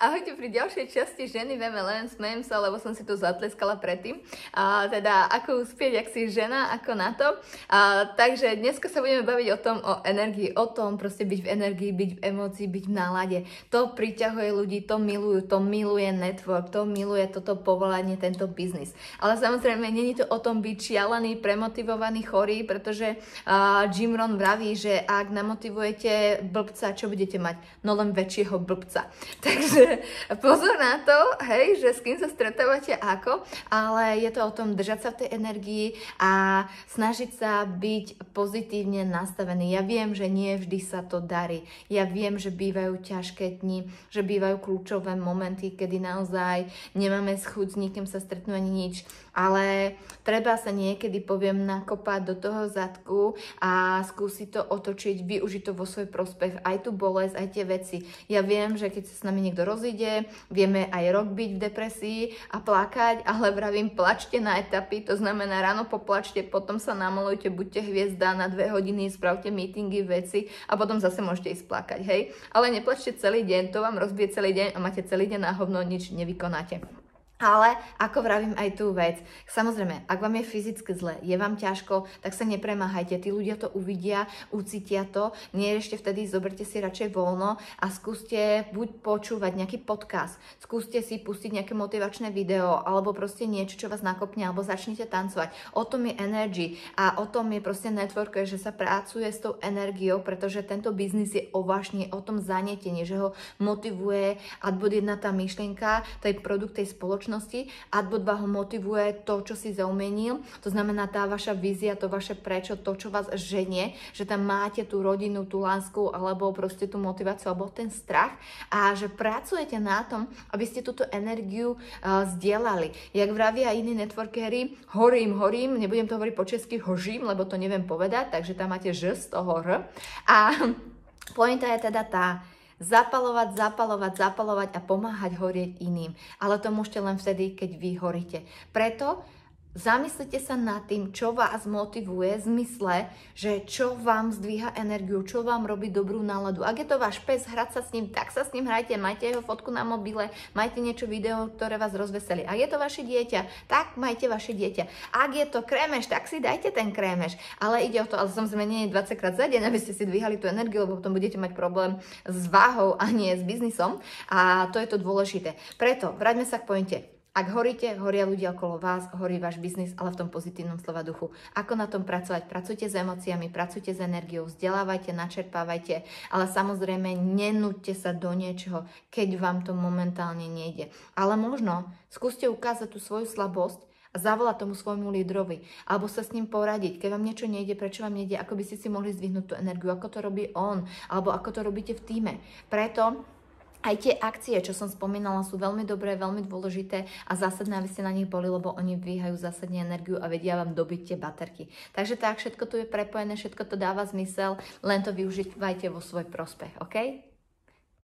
Ahojte pri ďalšej časti ženy v MLM, smejem sa, lebo som si tu zatleskala predtým. A, teda ako uspieť, ak si žena, ako na to. A, takže dneska sa budeme baviť o tom, o energii, o tom proste byť v energii, byť v emócii, byť v nálade. To priťahuje ľudí, to milujú, to miluje network, to miluje toto povolanie, tento biznis. Ale samozrejme, není to o tom byť šialený, premotivovaný, chorý, pretože a, Jim Ron vraví, že ak namotivujete blbca, čo budete mať? No len väčšieho blbca. Takže pozor na to, hej, že s kým sa stretávate ako, ale je to o tom držať sa v tej energii a snažiť sa byť pozitívne nastavený. Ja viem, že nie vždy sa to darí. Ja viem, že bývajú ťažké dni, že bývajú kľúčové momenty, kedy naozaj nemáme chuť s nikým sa stretnúť ani nič, ale treba sa niekedy, poviem, nakopať do toho zadku a skúsiť to otočiť, využiť to vo svoj prospech, aj tu bolesť, aj tie veci. Ja viem, že keď sa s nami niekto rozíde, vieme aj rok byť v depresii a plakať, ale vravím, plačte na etapy, to znamená ráno poplačte, potom sa namalujte, buďte hviezda na dve hodiny, spravte meetingy, veci a potom zase môžete ísť plakať, hej. Ale neplačte celý deň, to vám rozbije celý deň a máte celý deň na hovno, nič nevykonáte. Ale ako vravím aj tú vec, samozrejme, ak vám je fyzicky zle, je vám ťažko, tak sa nepremáhajte, tí ľudia to uvidia, ucítia to, nie ešte vtedy, zoberte si radšej voľno a skúste buď počúvať nejaký podcast, skúste si pustiť nejaké motivačné video, alebo proste niečo, čo vás nakopne, alebo začnite tancovať. O tom je energy a o tom je proste network, že sa pracuje s tou energiou, pretože tento biznis je o vášni, o tom zanietení, že ho motivuje a bude jedna tá myšlienka, tej produkt tej spoločnosti, spoločnosti a bod ho motivuje to, čo si zaumenil. To znamená tá vaša vízia, to vaše prečo, to, čo vás ženie, že tam máte tú rodinu, tú lásku alebo proste tú motiváciu alebo ten strach a že pracujete na tom, aby ste túto energiu uh, zdieľali. Jak vravia iní networkery, horím, horím, nebudem to hovoriť po česky, hožím, lebo to neviem povedať, takže tam máte ž z toho r. A pointa je teda tá, zapalovať, zapalovať, zapalovať a pomáhať horieť iným. Ale to môžete len vtedy, keď vy horíte. Preto Zamyslite sa nad tým, čo vás motivuje v zmysle, že čo vám zdvíha energiu, čo vám robí dobrú náladu. Ak je to váš pes, hrať sa s ním, tak sa s ním hrajte, majte jeho fotku na mobile, majte niečo video, ktoré vás rozveseli. Ak je to vaše dieťa, tak majte vaše dieťa. Ak je to krémeš, tak si dajte ten krémeš. Ale ide o to, ale samozrejme nie 20 krát za deň, aby ste si dvíhali tú energiu, lebo potom budete mať problém s váhou a nie s biznisom. A to je to dôležité. Preto, vráťme sa k pointe ak horíte, horia ľudia okolo vás, horí váš biznis, ale v tom pozitívnom slova duchu. Ako na tom pracovať? Pracujte s emóciami, pracujte s energiou, vzdelávajte, načerpávajte, ale samozrejme nenúďte sa do niečoho, keď vám to momentálne nejde. Ale možno skúste ukázať tú svoju slabosť a zavolať tomu svojmu lídrovi, alebo sa s ním poradiť, keď vám niečo nejde, prečo vám nejde, ako by ste si mohli zdvihnúť tú energiu, ako to robí on, alebo ako to robíte v týme. Preto aj tie akcie, čo som spomínala, sú veľmi dobré, veľmi dôležité a zásadné, aby ste na nich boli, lebo oni vyhajú zásadne energiu a vedia vám dobiť tie baterky. Takže tak, všetko tu je prepojené, všetko to dáva zmysel, len to využívajte vo svoj prospech, OK?